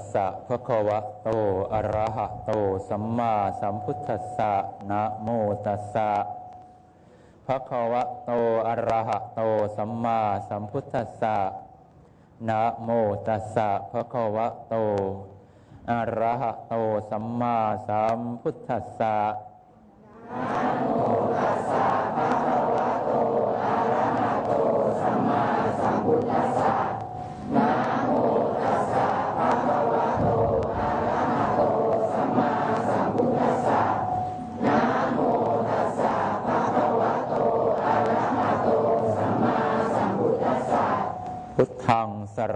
สสะภะคะวะโตอะระหะโตสัมมาสัมพุทธัสสะนะโมตัสสะภะคะวะโตอะระหะโตสัมมาสัมพุทธัสสะนะโมตัสสะภะคะวะโตอะระหะโตสัมมาสัมพุทธัสสะ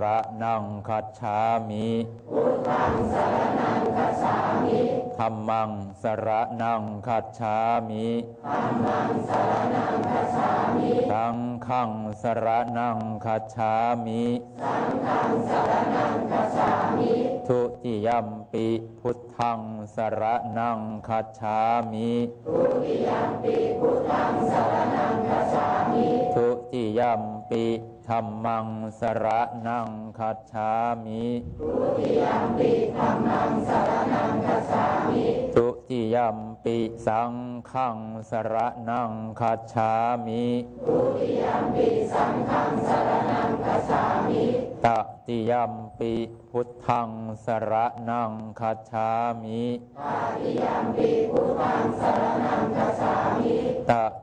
ระนังคัจฉามิพุทธังสระนังคัจฉามิธรรมังสระนังคัจฉามิธรรมังสระนังคัจฉามิสังฆังสระนังคัจฉามิสังฆังสระนังคัจฉามิทุติยมปิพุทธังสระนังคัจฉามิทุติยมปิพุทธังสระนังคัจฉามิทุติยมปิ ธรรมังสระนังคัจฉามิทุติยมปิธรรมังสระนังคัจฉามิทุติยมปิสังฆังสระนังคัจฉามิทุติยมปิสังฆังสระนังคัจฉามิตติยมปิพุทธังสระนังคัจฉามิตติยมปิพุทธังสระนังคัจฉามิ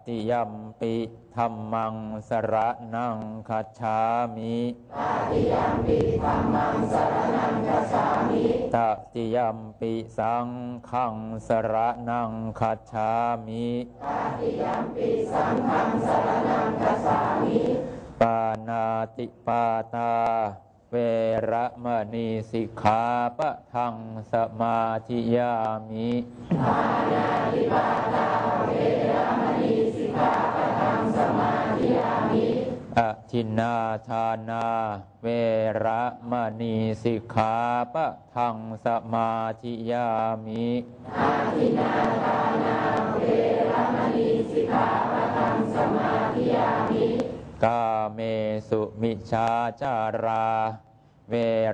ตติยมปิธรรมังสระนังคัจฉามิตติยมปิธรรมังสระนังคัจฉามิตติยมปิสังฆังสระนังคัจฉามิตติยมปิสังฆังสระนังคัจฉามิปานาติปาตาเวระมณีสิกขาปะทังสมาธิยามิปานาติปาตาเวระมณีสิกขาปะทังสมาธิยามิอทินนาทานา เวระมณีสิกขาปะทังสมาธิยามิอทินนาทานา เวระมณีสิกขาปะทังสมาธิยามิกาเมสุมิชาจารา เว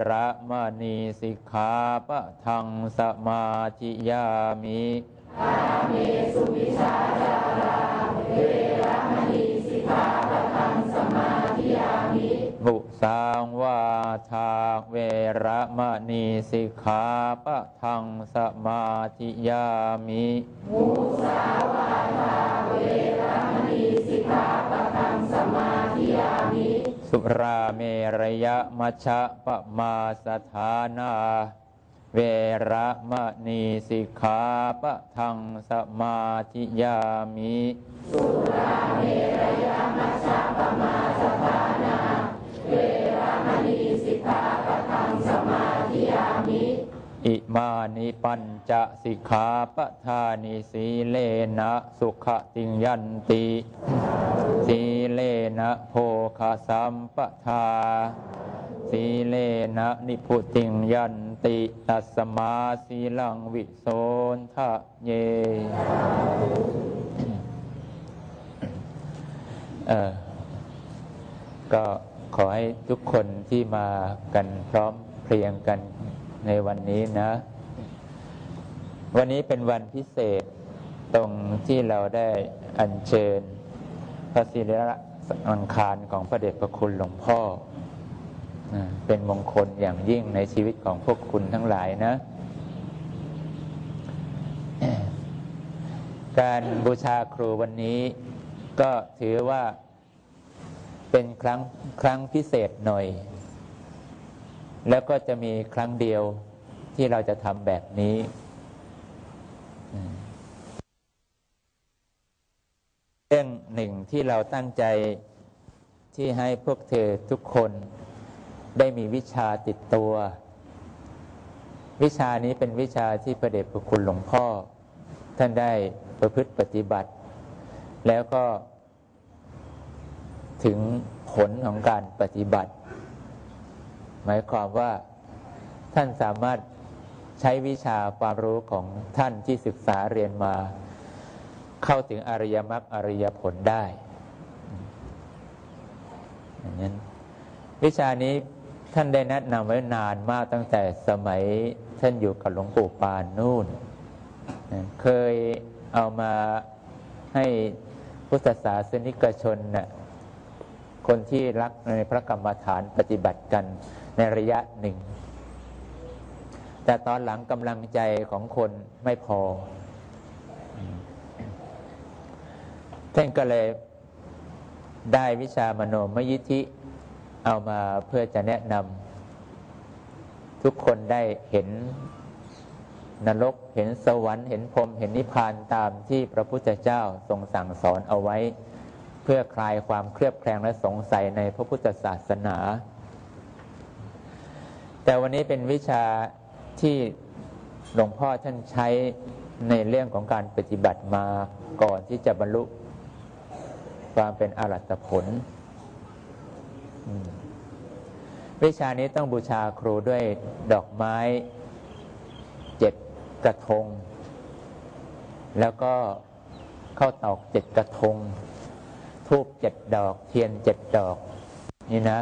ระมณีสิกขาปะทังสมาธิยามิกาเมสุมิชาจาราเว ระมณีสิกขาปะทังสมาธิยามิมุสางวาทาเวระมณีสิกขาปะทังสมาธิยามิมุสาวาทาเวระมณีสิกขาปะทังสมาธิยามิ สุราเมรยะมัชฌะปะมาสถานา เวระมณีสิกขาปะทังสมาธิยามิสุราเมรยามัชฌะปะมาสถานา เวระมณีสิกขา อิมานิปัญจสิกขาปทานิสีเลนะสุขติงยันติสีเลนะโภคสัมปทา สีเลนะนิพุติงยันติตัสมาสีลังวิโสนทะเยเออก็ขอให้ทุกคนที่มากันพร้อมเพรียงกัน ในวันนี้นะ วันนี้เป็นวันพิเศษตรงที่เราได้อัญเชิญ พระศิริอังคารของพระเดชพระคุณหลวงพ่อ เป็นมงคลอย่างยิ่งในชีวิตของพวกคุณทั้งหลายนะ การบูชาครูวันนี้ก็ถือว่าเป็นครั้งครั้งพิเศษหน่อย แล้วก็จะมีครั้งเดียวที่เราจะทำแบบนี้เรื่องหนึ่งที่เราตั้งใจที่ให้พวกเธอทุกคนได้มีวิชาติดตัว วิชานี้เป็นวิชาที่ประเดชพระคุณหลวงพ่อ ท่านได้ประพฤติปฏิบัติ แล้วก็ถึงผลของการปฏิบัติ หมายความว่าท่านสามารถใช้วิชาความรู้ของท่านที่ศึกษาเรียนมา เข้าถึงอริยมรรคอริยผลได้อย่างนั้นวิชานี้ท่านได้แนะนำไว้นานมากตั้งแต่สมัยท่านอยู่กับหลวงปู่ปานนู่น เคยเอามาให้พุทธศาสนิกชนนะ่ะคนที่รักในพระกรรมฐานปฏิบัติกัน ในระยะหนึ่ง แต่ตอนหลังกำลังใจของคนไม่พอท่านก็เลยได้วิชามโนมยิทธิเอามาเพื่อจะแนะนำทุกคนได้เห็นนรกเห็นสวรรค์เห็นพรมเห็นนิพพานตามที่พระพุทธเจ้าทรงสั่งสอนเอาไว้ เพื่อคลายความเครียบแคลงและสงสัยในพระพุทธศาสนา แต่วันนี้เป็นวิชาที่หลวงพ่อท่านใช้ในเรื่องของการปฏิบัติมาก่อนที่จะบรรลุความเป็นอรัตผล วิชานี้ต้องบูชาครูด้วยดอกไม้เจ็ดกระทง แล้วก็เข้าตอกเจ็ดกระทง ทูบเจ็ดดอก เทียนเจ็ดดอก นี่นะ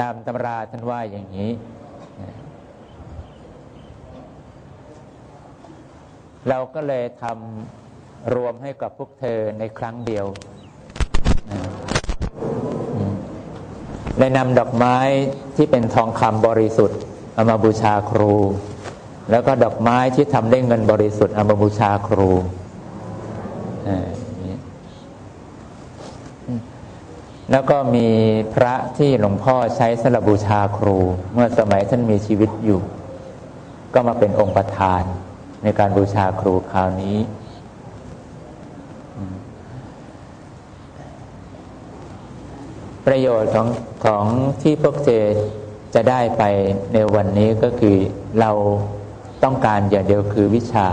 ตามตำราท่านว่าอย่างนี้ เราก็เลยทำรวมให้กับพวกเธอในครั้งเดียวเลยนำดอกไม้ที่เป็นทองคำบริสุทธิ์เอามาบูชาครู แล้วก็ดอกไม้ที่ทำได้เงินบริสุทธิ์เอามาบูชาครู แล้วก็มีพระที่หลวงพ่อใช้สำหรับบูชาครู เมื่อสมัยท่านมีชีวิตอยู่ ก็มาเป็นองค์ประธานในการบูชาครูคราวนี้ ประโยชน์ของของที่พวกเจจะได้ไปในวันนี้ก็คือเราต้องการอย่างเดียวคือวิชา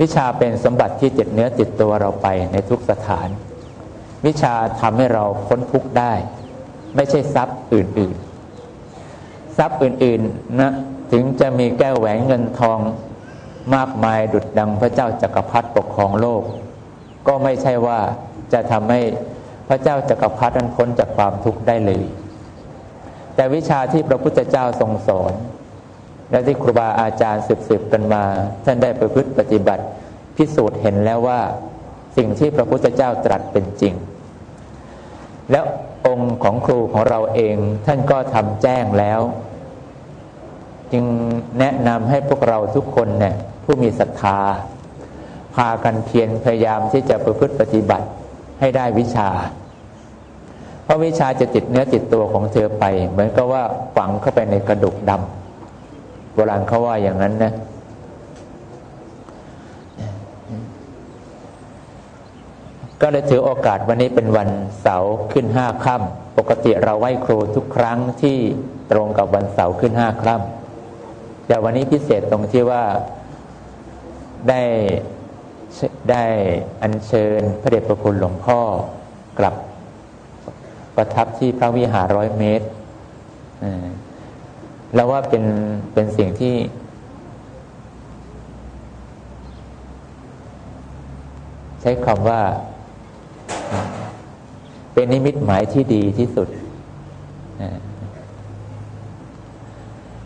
วิชาเป็นสมบัติที่ติดเนื้อติดตัวเราไปในทุกสถาน วิชาทำให้เราพ้นทุกข์ได้ ไม่ใช่ทรัพย์อื่นๆ ทรัพย์อื่นๆนะถึงจะมีแก้วแหวนเงินทองมากมายดุดดังพระเจ้าจักรพรรดิปกครองโลก ก็ไม่ใช่ว่าจะทำให้พระเจ้าจักรพรรดินั้นพ้นจากความทุกข์ได้เลย แต่วิชาที่พระพุทธเจ้าทรงสอนและที่ครูบาอาจารย์สืบๆกันมา ท่านได้ประพฤติปฏิบัติ พิสูจน์เห็นแล้วว่าสิ่งที่พระพุทธเจ้าตรัสเป็นจริง แล้วองค์ของครูของเราเองท่านก็ทำแจ้งแล้ว จึงแนะนำให้พวกเราทุกคนเนี่ยผู้มีศรัทธา พากันเพียรพยายามที่จะประพฤติปฏิบัติให้ได้วิชา เพราะวิชาจะติดเนื้อติดตัวของเธอไป เหมือนกับว่าฝังเข้าไปในกระดูกดำโบราณเขาว่าอย่างนั้นนะ ก็เลยถือโอกาสวันนี้เป็นวันเสาร์ขึ้นห้าค่ำปกติเราไหว้ครูทุกครั้งที่ตรงกับวันเสาร์ขึ้นห้าค่ำแต่วันนี้พิเศษตรงที่ว่าได้ได้อัญเชิญพระเดชพระคุณหลวงพ่อกลับประทับที่พระวิหารร้อยเมตรแล้วว่าเป็นเป็นสิ่งที่ใช้คำว่า เป็นนิมิตหมายที่ดีที่สุด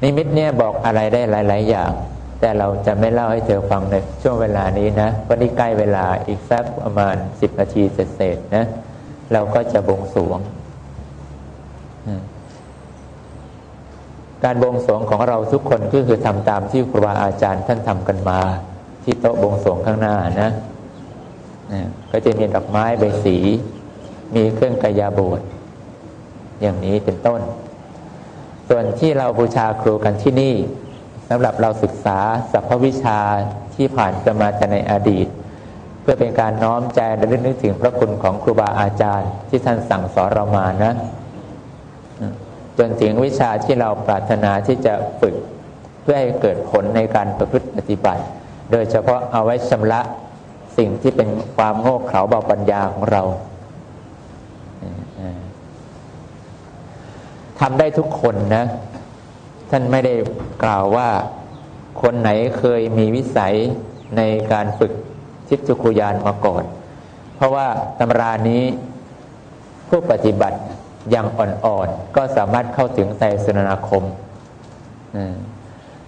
นิมิตเนี่ยบอกอะไรได้หลาย ๆ อย่าง แต่เราจะไม่เล่าให้เธอฟังในช่วงเวลานี้นะเพราะนี่ใกล้เวลาอีกสักประมาณสิบนาทีเสร็จๆนะ เราก็จะบงสวง การบวงสรวงของเราทุกคนก็คือทำตามที่ครูบาอาจารย์ท่านทำกันมา ที่โต๊ะบวงสรวงข้างหน้านะ ก็จะมีดอกไม้ใบสี มีเครื่องกายาบทอย่างนี้เป็นต้น ส่วนที่เราบูชาครูกันที่นี่สำหรับเราศึกษาสัพพวิชาที่ผ่านกันมาแต่ในอดีต เพื่อเป็นการน้อมใจและลึกนึกถึงพระคุณของครูบาอาจารย์ ที่ท่านสั่งสอนเรามานะ จนถึงวิชาที่เราปรารถนาที่จะฝึกเพื่อให้เกิดผลในการประพฤติปฏิบัติ โดยเฉพาะเอาไว้ชำระสิ่งที่เป็นความโง่เขลาเบาปัญญาของเรา ทำได้ทุกคนนะ ท่านไม่ได้กล่าวว่า คนไหนเคยมีวิสัยในการฝึกทิพจุคุยานมาก่อน เพราะว่าตำรานี้ผู้ปฏิบัติยังอ่อนๆ ก็สามารถเข้าถึงไตรสนาคม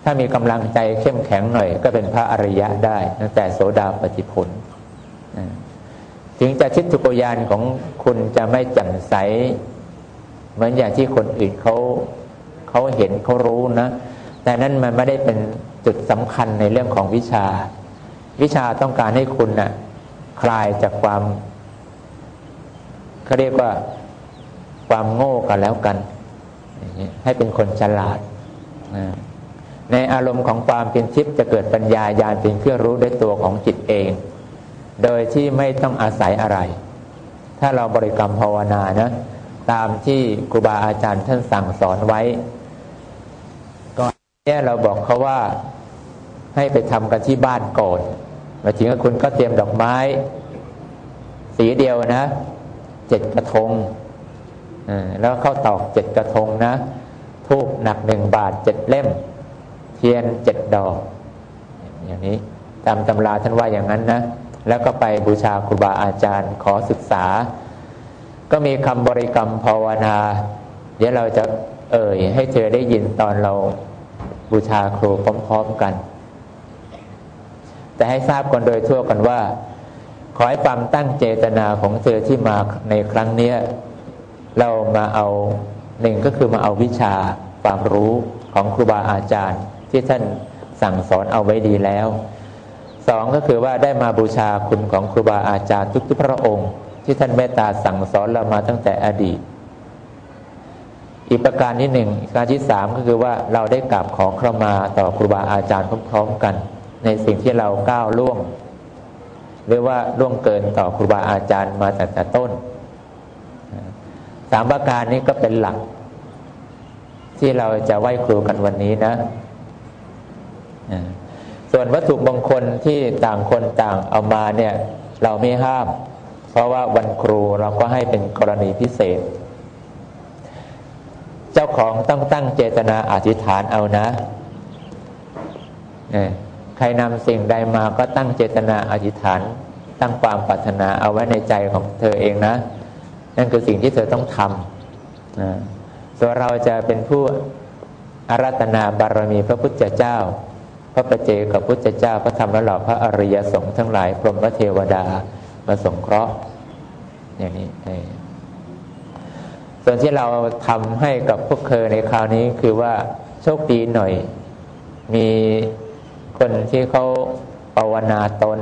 ถ้ามีกำลังใจเข้มแข็งหน่อย ก็เป็นพระอริยะได้ตั้งแต่โสดาปฏิผล ถึงจะชิดทุกยานของคุณจะไม่แจ่มใส เหมือนอย่างที่คนอื่นเขาเขาเห็นเขารู้นะ แต่นั้นมันไม่ได้เป็นจุดสำคัญในเรื่องของวิชา วิชาต้องการให้คุณนะ่ะคลายจากความเขาเรียกว่าความโง่กันแล้วกัน ให้เป็นคนฉลาด ในอารมณ์ของความเป็นทิพย์จะเกิดปัญญาญาณเป็นเครื่องรู้ด้วยตัวของจิตเอง โดยที่ไม่ต้องอาศัยอะไร ถ้าเราบริกรรมภาวนานะ ตามที่ครูบาอาจารย์ท่านสั่งสอนไว้ ก่อนนี้เราบอกเขาว่าให้ไปทำกันที่บ้านก่อนมาถึงคุณก็เตรียมดอกไม้ สีเดียวนะเจ็ดกระทงแล้วเข้าตอกเจ็ดกระทงนะทูบหนักหนึ่งบาทเจ็ดเล่ม เทียนเจ็ดดอก อย่างนี้ตามตำราท่านว่าอย่างนั้นนะ แล้วก็ไปบูชาครูบาอาจารย์ขอศึกษา ก็มีคำบริกรรมภาวนา เดี๋ยวเราจะเอ่ย ให้เธอได้ยินตอนเราบูชาครูพร้อมๆกัน แต่ให้ทราบก่อนโดยทั่วกันว่า ขอให้ความตั้งเจตนาของเธอที่มาในครั้งนี้เรามาเอาหนึ่งก็คือมาเอาวิชาความรู้ของครูบาอาจารย์ที่ท่านสั่งสอนเอาไว้ดีแล้วสองก็คือว่าได้มาบูชาคุณของครูบาอาจารย์ทุกๆพระองค์ ที่ท่านเมตตาสั่งสอนเรามาตั้งแต่อดีต อีกประการที่หนึ่งการที่สามก็คือว่าเราได้กราบขอขมาต่อครูบาอาจารย์พร้อมๆกัน ในสิ่งที่เราก้าวล่วง หรือว่าล่วงเกินต่อครูบาอาจารย์มาแต่แต่ต้นสามประการนี้ก็เป็นหลัก ที่เราจะไหว้ครูกันวันนี้นะ ส่วนวัตถุมงคลที่ต่างคนต่างเอามาเนี่ย เราไม่ห้าม ราะว่าวันครูเราก็ให้เป็นกรณีพิเศษ เจ้าของต้องตั้งเจตนาอธิษฐานเอานะใครนำสิ่งใดมาก็ตั้งเจตนาอธิษฐาน ตั้งความปรารถนาเอาไว้ในใจของเธอเองนะ นั่นคือสิ่งที่เธอต้องทำนะส่วนเราจะเป็นผู้อารัตนาบารมีพระพุทธเจ้า พระประเจกับพุทธเจ้า พระธรรมและหล่อพระอริยสงฆ์ทั้งหลายพรหมเทวดา มาสงเคราะห์อย่างนี้ส่วนที่เราทำให้กับพวกเธอในคราวนี้คือว่าโชคดีหน่อย มีคนที่เขาภาวนาตน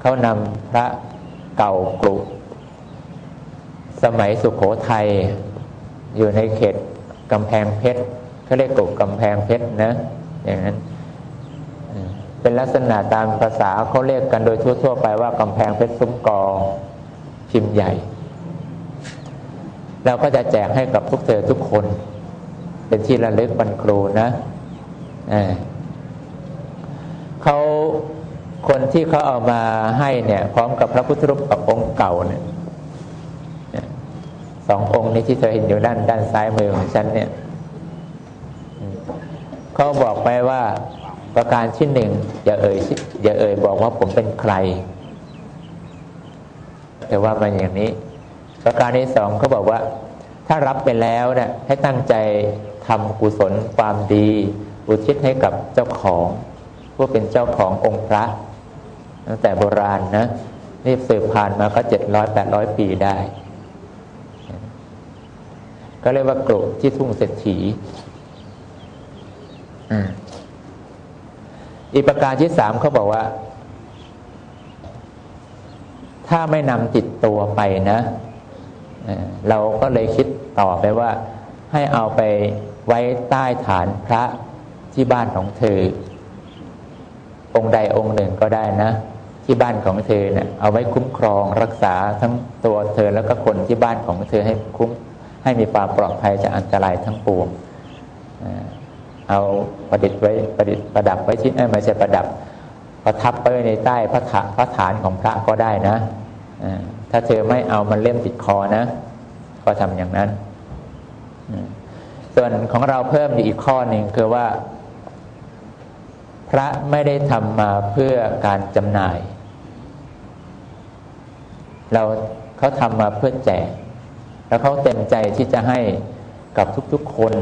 เขานำพระเก่ากรุสมัยสุขโขทัยอยู่ในเขตกำแพงเพชรเขาเรียกกรุกำแพงเพชรนะ อย่างนั้น เป็นลักษณะตามภาษาเขาเรียกกันโดยทั่ว ๆ ไปว่ากำแพงเพชรซุ้มกอพิมพ์ใหญ่ เราก็จะแจกให้กับพวกเธอทุกคน เป็นที่ระลึกบรรครูนะเขาคนที่เขาเอามาให้เนี่ย พร้อมกับพระพุทธรูปกับองค์เก่าเนี่ยสององค์นี้ที่เธอเห็นอยู่ด้านด้านซ้ายมือของฉันเนี่ยเขาบอกไปว่า ประการที่หนึ่งอย่าเอ่ยอย่าเอ่ยบอกว่าผมเป็นใคร แต่ว่ามันอย่างนี้ ประการที่สองเขาบอกว่า ถ้ารับไปแล้วเนี่ยให้ตั้งใจทำกุศลความดี อุทิศให้กับเจ้าของผู้เป็นเจ้าขององค์พระ ตั้งแต่โบราณนะนี่สืบผ่านมาก็เจ็ดร้อยแปดร้อยปีได้ ก็เรียกว่ากลุ่ที่ทุ่งเศรษฐีอี กประการที่สามเขาบอกว่า ถ้าไม่นำติดตัวไปนะเราก็เลยคิดต่อไปว่า ให้เอาไปไว้ใต้ฐานพระที่บ้านของเธอ องค์ใดองค์หนึ่งก็ได้นะ ที่บ้านของเธอเนะี่ยเอาไว้คุ้มครองรักษาทั้งตัวเธอแล้วก็คนที่บ้านของเธอให้คุ้มให้มีความปลอดภัยจากอันตรายทั้งปวง เอาประดิษฐ์ไว้ประดิษฐ์ประดับไว้ที่ไม่ใช่ประดับประทับไว้ในใต้พระฐานพระฐานของพระก็ได้นะถ้าเธอไม่เอามันเล่มติดคอนะ ก็ทำอย่างนั้น ส่วนของเราเพิ่มอีกข้อหนึ่งคือว่า พระไม่ได้ทำมาเพื่อการจำหน่าย เราเขาทำมาเพื่อแจก แล้วเขาเต็มใจที่จะให้กับทุกๆคน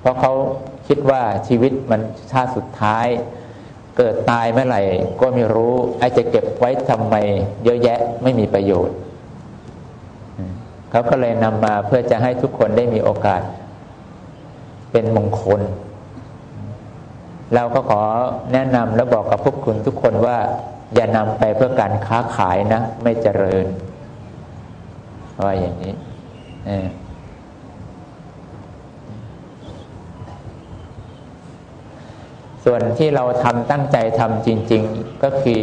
เพราะเขา คิดว่าชีวิตมันชาติสุดท้าย เกิดตายเมื่อไหร่ก็ไม่รู้ ไอ้จะเก็บไว้ทำไม เยอะแยะไม่มีประโยชน์เขาก็เลยนำมาเพื่อจะให้ทุกคนได้มีโอกาส เป็นมงคล เราก็ขอแนะนำและบอกกับพวกคุณทุกคนว่า อย่านำไปเพื่อการค้าขายนะ ไม่เจริญว่าอย่างนี้ ส่วนที่เราทำตั้งใจทำจริง ๆ ก็คือ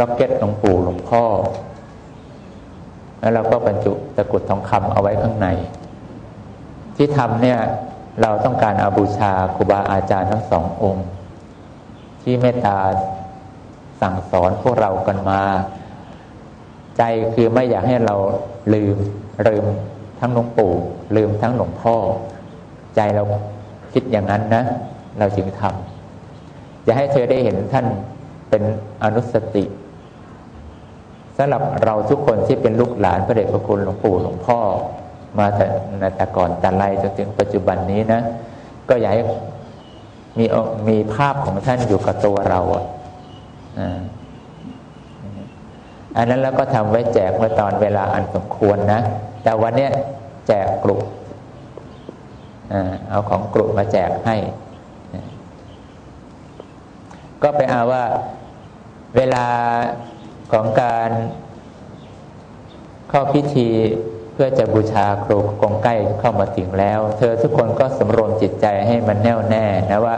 ล็อกเก็ตหลวงปู่หลวงพ่อ แล้วเราก็บรรจุตะกุดทองคำเอาไว้ข้างใน ที่ทำเนี่ยเราต้องการอาบูชาครูบาอาจารย์ทั้งสององค์ ที่เมตตาสั่งสอนพวกเรากันมา ใจคือไม่อยากให้เราลืมลืมทั้งหลวงปู่ ลืมทั้งหลวงพ่อ ใจเราคิดอย่างนั้นนะ เราจึงทำ จะให้เธอได้เห็นท่านเป็นอนุสติสำหรับเราทุกคนที่เป็นลูกหลานพระเดชพระคุณหลวงปู่หลวงพ่อ มาแต่ในแต่ก่อนแต่ไรจนถึงปัจจุบันนี้นะ ก็อยากให้มีมีภาพของท่านอยู่กับตัวเราอะอันนั้นแล้วก็ทำไว้แจกเมื่อตอนเวลาอันสมควรนะ แต่วันนี้แจกกลุ่มเอาของกลุ่มมาแจกให้ ก็ไปเอาว่าเวลาของการเข้าพิธีเพื่อจะบูชาครูกงใกล้เข้ามาถึงแล้ว เธอทุกคนก็สำรวมจิตใจให้มันแน่วแน่นะว่า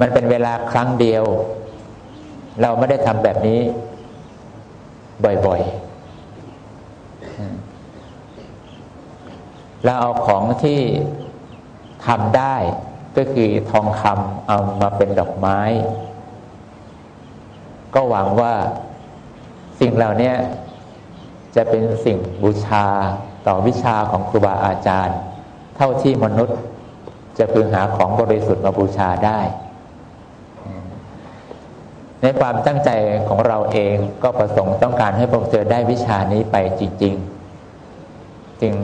มันเป็นเวลาครั้งเดียว เราไม่ได้ทำแบบนี้บ่อยๆ เราเอาของที่ทำได้ก็คือทองคำเอามาเป็นดอกไม้ ก็หวังว่าสิ่งเหล่านี้จะเป็นสิ่งบูชาต่อวิชาของครูบาอาจารย์ เท่าที่มนุษย์จะพึงหาของบริสุทธิ์มาบูชาได้ ในความตั้งใจของเราเองก็ประสงค์ต้องการให้พวกเธอได้วิชานี้ไปจริง ๆ จึง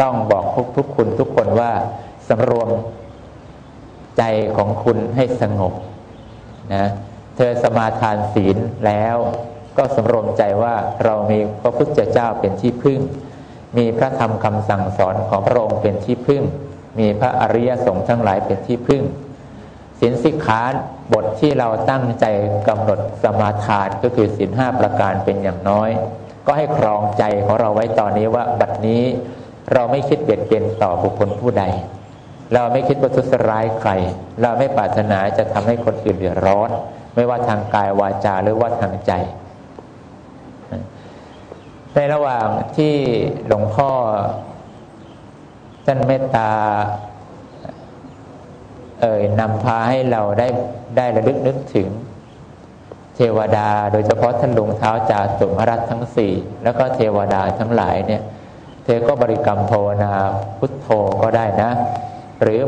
ต้องบอกทุกทุกคุณทุกคนว่าสำรวมใจของคุณให้สงบนะ เธอสมาทานศีลแล้วก็สำรวมใจว่าเรามีพระพุทธเจ้าเป็นที่พึ่ง มีพระธรรมคำสั่งสอนของพระองค์เป็นที่พึ่ง มีพระอริยสงฆ์ทั้งหลายเป็นที่พึ่งสินสิกขาบทที่เราตั้งใจกำหนดสมาทานก็คือสินห้าประการเป็นอย่างน้อย ก็ให้ครองใจของเราไว้ตอนนี้ว่าบัดนี้เราไม่คิดเบียดเบียนต่อบุคคลผู้ใด เราไม่คิดประทุษร้ายใคร เราไม่ปรารถนาจะทำให้คนอื่นเดือดร้อน ไม่ว่าทางกายวาจาหรือว่าทางใจ ในระหว่างที่หลวงพ่อท่านเมตตา เอ่ยนำพาให้เราได้ได้ระลึกนึกถึงเทวดาโดยเฉพาะท่านลงเท้าจาสุมรัตทั้งสี่แล้วก็เทวดาทั้งหลายเนี่ย เธอก็บริกรรมภาวนาพุทโธก็ได้นะ หรือ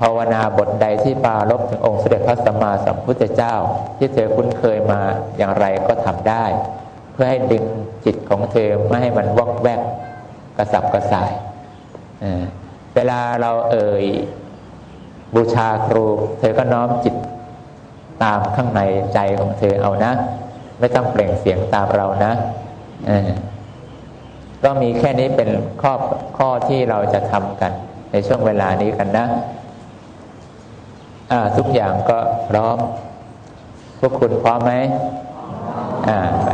ภาวนาบทใดที่ปาลบถึงองค์เสด็จพระสัมมาสัมพุทธเจ้า ที่เธอคุ้นเคยมาอย่างไรก็ทำได้ เพื่อให้ดึงจิตของเธอไม่ให้มันวอกแวกกระสับกระส่ายเวลาเราเอ่ยบูชาครู เธอก็น้อมจิตตามข้างในใจของเธอเอานะ ไม่ต้องเปล่งเสียงตามเรานะก็มีแค่นี้เป็นข้อข้อที่เราจะทำกัน ในช่วงเวลานี้กันนะ ทุกอย่างก็พร้อม พวกคุณพร้อมไหมอ่าไป